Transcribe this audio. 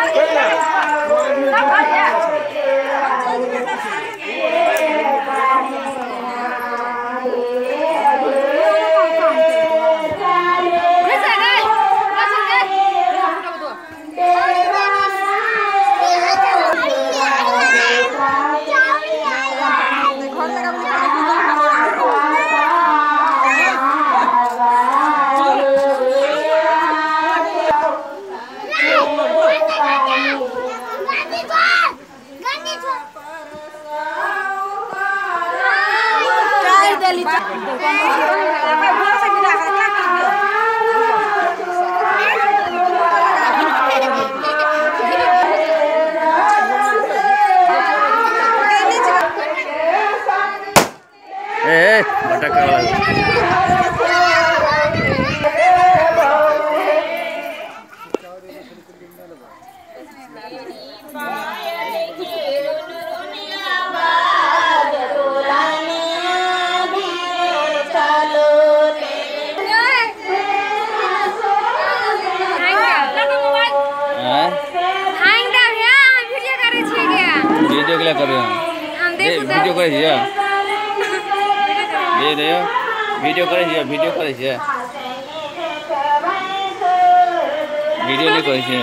Thank dạ, you. Dạ. पहली ए बटका वाला લે કર્યો વિડીયો કરે છે બે દયો વિડીયો કરે છે વિડીયો કરે છે વિડીયો નહીં કરે છે